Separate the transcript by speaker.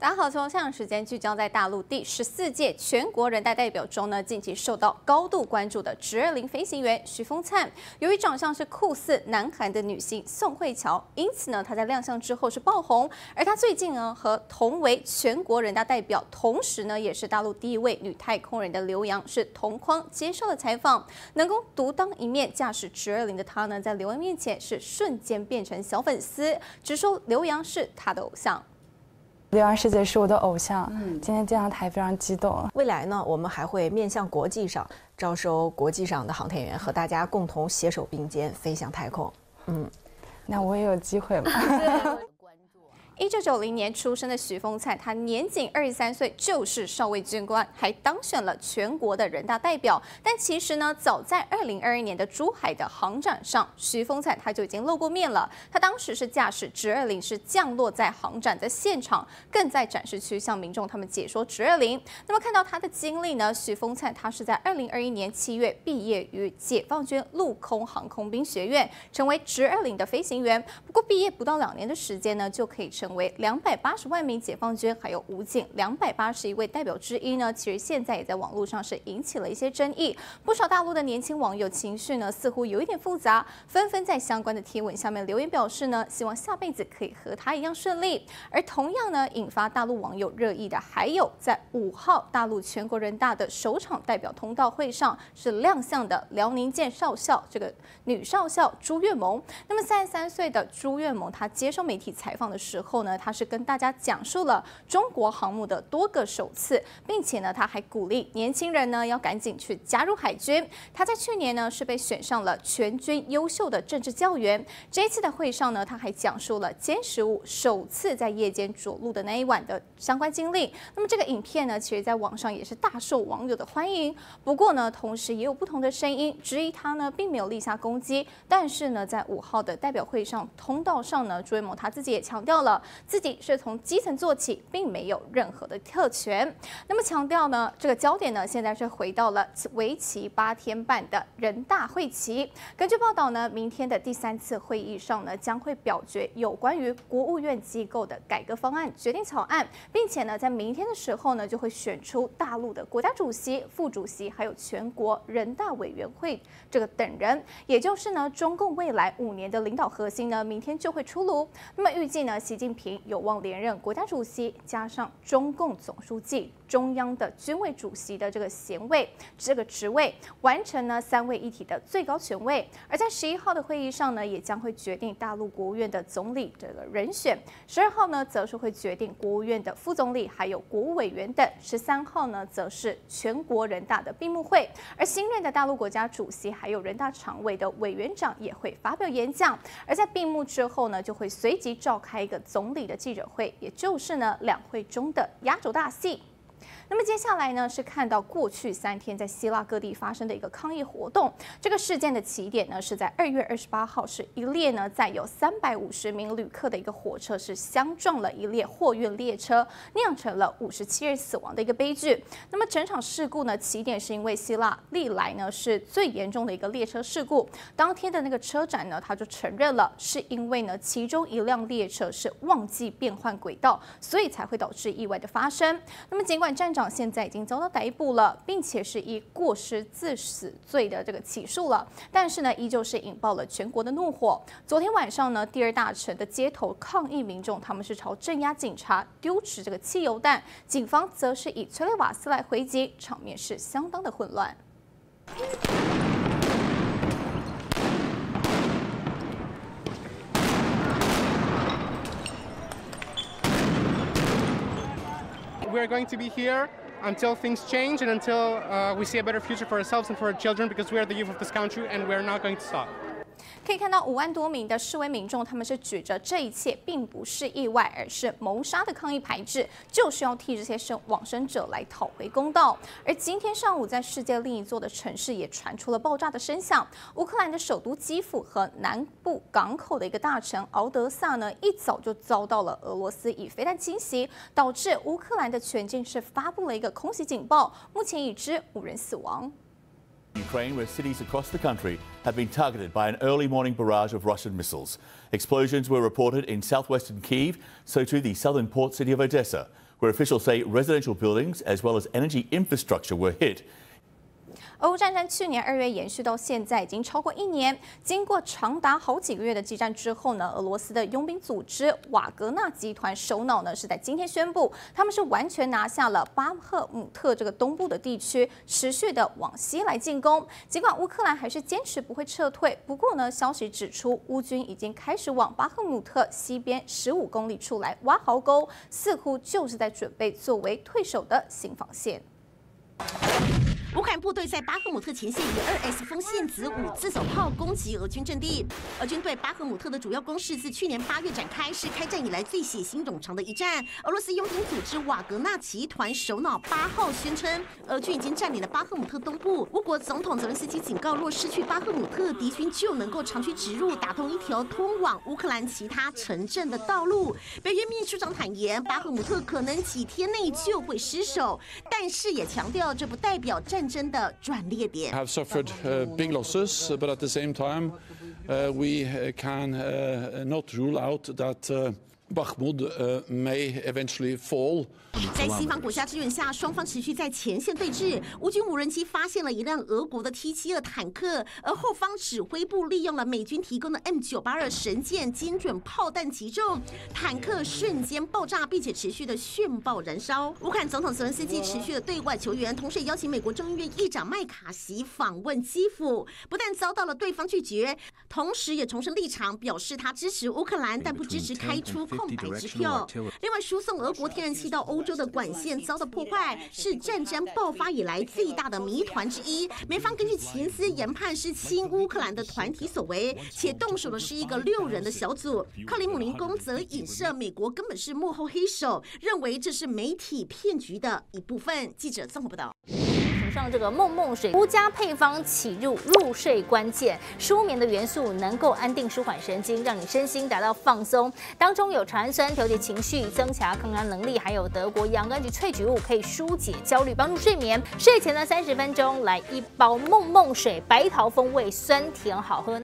Speaker 1: 大家好，从现场时间聚焦在大陆第十四届全国人大代表中呢，近期受到高度关注的直二零飞行员徐丰灿，由于长相是酷似南韩的女星宋慧乔，因此呢，她在亮相之后是爆红。而她最近呢，和同为全国人大代表，同时呢，也是大陆第一位女太空人的刘洋是同框接受了采访。能够独当一面驾驶直二零的她呢，在刘洋面前是瞬间变成小粉丝，直说刘洋是她的偶像。
Speaker 2: 刘洋师姐是我的偶像，嗯，今天见上台非常激动。
Speaker 3: 未来呢，我们还会面向国际上招收国际上的航天员，和大家共同携手并肩飞向太空。
Speaker 2: 嗯，那我也有机会吗？
Speaker 1: 一九九零年出生的徐丰灿，他年仅二十三岁就是少尉军官，还当选了全国的人大代表。但其实呢，早在二零二一年的珠海的航展上，徐丰灿他就已经露过面了。他当时是驾驶直二零是降落在航展的现场，更在展示区向民众他们解说直二零。那么看到他的经历呢，徐丰灿他是在二零二一年七月毕业于解放军陆空航空兵学院，成为直二零的飞行员。不过毕业不到两年的时间呢，就可以成。为两百八十万名解放军还有武警两百八十一位代表之一呢，其实现在也在网络上是引起了一些争议。不少大陆的年轻网友情绪呢似乎有一点复杂，纷纷在相关的贴文下面留言表示呢，希望下辈子可以和他一样顺利。而同样呢，引发大陆网友热议的还有在五号大陆全国人大的首场代表通道会上是亮相的辽宁舰少校这个女少校朱月萌。那么三十三岁的朱月萌，她接受媒体采访的时候。呢，他是跟大家讲述了中国航母的多个首次，并且呢，他还鼓励年轻人呢要赶紧去加入海军。他在去年呢是被选上了全军优秀的政治教员。这一次的会上呢，他还讲述了歼十五首次在夜间着陆的那一晚的相关经历。那么这个影片呢，其实在网上也是大受网友的欢迎。不过呢，同时也有不同的声音质疑他呢并没有立下攻击。但是呢，在五号的代表会上通道上呢，朱伟某他自己也强调了。自己是从基层做起，并没有任何的特权。那么强调呢，这个焦点呢，现在是回到了为期八天半的人大会期。根据报道呢，明天的第三次会议上呢，将会表决有关于国务院机构的改革方案决定草案，并且呢，在明天的时候呢，就会选出大陆的国家主席、副主席，还有全国人大委员会这个等人，也就是呢，中共未来五年的领导核心呢，明天就会出炉。那么预计呢，习近平。有望连任国家主席，加上中共总书记、中央的军委主席的这个衔位，这个职位完成呢三位一体的最高权位。而在十一号的会议上呢，也将会决定大陆国务院的总理这个人选。十二号呢，则是会决定国务院的副总理，还有国务委员等。十三号呢，则是全国人大的闭幕会。而新任的大陆国家主席，还有人大常委的委员长也会发表演讲。而在闭幕之后呢，就会随即召开一个总总理。的记者会，也就是呢两会中的压轴大戏。那么接下来呢，是看到过去三天在希腊各地发生的一个抗议活动。这个事件的起点呢，是在二月二十八号，是一列呢载有三百五十名旅客的一个火车是相撞了一列货运列车，酿成了五十七人死亡的一个悲剧。那么整场事故呢，起点是因为希腊历来呢是最严重的一个列车事故。当天的那个车展呢，他就承认了，是因为呢其中一辆列车是忘记变换轨道，所以才会导致意外的发生。那么尽管站长。现在已经遭到逮捕了，并且是以过失致死罪的这个起诉了，但是呢，依旧是引爆了全国的怒火。昨天晚上呢，第二大城的街头抗议民众，他们是朝镇压警察丢掷这个汽油弹，警方则是以催泪瓦斯来回击，场面是相当的混乱。
Speaker 4: We're going to be here until things change and until uh, we see a better future for ourselves and for our children because we are the youth of this country and we're not going to stop.
Speaker 1: 可以看到五万多名的示威民众，他们是举着这一切并不是意外，而是谋杀的抗议牌志，就是要替这些生往生者来讨回公道。而今天上午，在世界另一座的城市也传出了爆炸的声响。乌克兰的首都基辅和南部港口的一个大城敖德萨呢，一早就遭到了俄罗斯以飞弹侵袭，导致乌克兰的全境是发布了一个空袭警报，目前已知五人死亡。
Speaker 5: Ukraine, where cities across the country have been targeted by an early morning barrage of Russian missiles. Explosions were reported in southwestern Kiev, so too the southern port city of Odessa, where officials say residential buildings as well as energy infrastructure were hit.
Speaker 1: 俄乌战争去年二月延续到现在，已经超过一年。经过长达好几个月的激战之后呢，俄罗斯的佣兵组织瓦格纳集团首脑呢是在今天宣布，他们是完全拿下了巴赫姆特这个东部的地区，持续的往西来进攻。尽管乌克兰还是坚持不会撤退，不过呢，消息指出乌军已经开始往巴赫姆特西边十五公里处来挖壕沟，似乎就是在准备作为退守的新防线。
Speaker 6: 乌克兰部队在巴赫姆特前线以二 S 风线子五自走炮攻击俄军阵地。俄军对巴赫姆特的主要攻势自去年八月展开，是开战以来最血腥冗长的一战。俄罗斯佣兵组织瓦格纳集团首脑八号宣称，俄军已经占领了巴赫姆特东部。乌国总统泽连斯基警告，若失去巴赫姆特，敌军就能够长驱直入，打通一条通往乌克兰其他城镇的道路。北约秘书长坦言，巴赫姆特可能几天内就会失守，但是也强调，这不代表战。
Speaker 7: Have suffered uh, big losses, but at the same time, uh, we can uh, not rule out that. Bakhmut may eventually fall.
Speaker 6: 在西方国家支援下，双方持续在前线对峙。乌军无人机发现了一辆俄国的 T 七二坦克，而后方指挥部利用了美军提供的 M 九八二神箭精准炮弹击中坦克，瞬间爆炸，并且持续的炫爆燃烧。乌克兰总统泽连斯基持续的对外求援，同时也邀请美国众议院议长麦卡锡访问基辅，不但遭到了对方拒绝，同时也重申立场，表示他支持乌克兰，但不支持开出空白支票。另外，输送俄国天然气到欧。洲的管线遭到破坏，是战争爆发以来最大的谜团之一。美方根据情资研判，是亲乌克兰的团体所为，且动手的是一个六人的小组。克里姆林宫则影射美国根本是幕后黑手，认为这是媒体骗局的一部分。记者综合报道。
Speaker 8: 上这个梦梦水独家配方起入入睡关键，舒眠的元素能够安定舒缓神经，让你身心达到放松。当中有茶氨酸调节情绪、增强抗压能力，还有德国洋甘菊萃取物可以疏解焦虑、帮助睡眠。睡前呢三十分钟来一包梦梦水，白桃风味，酸甜好喝。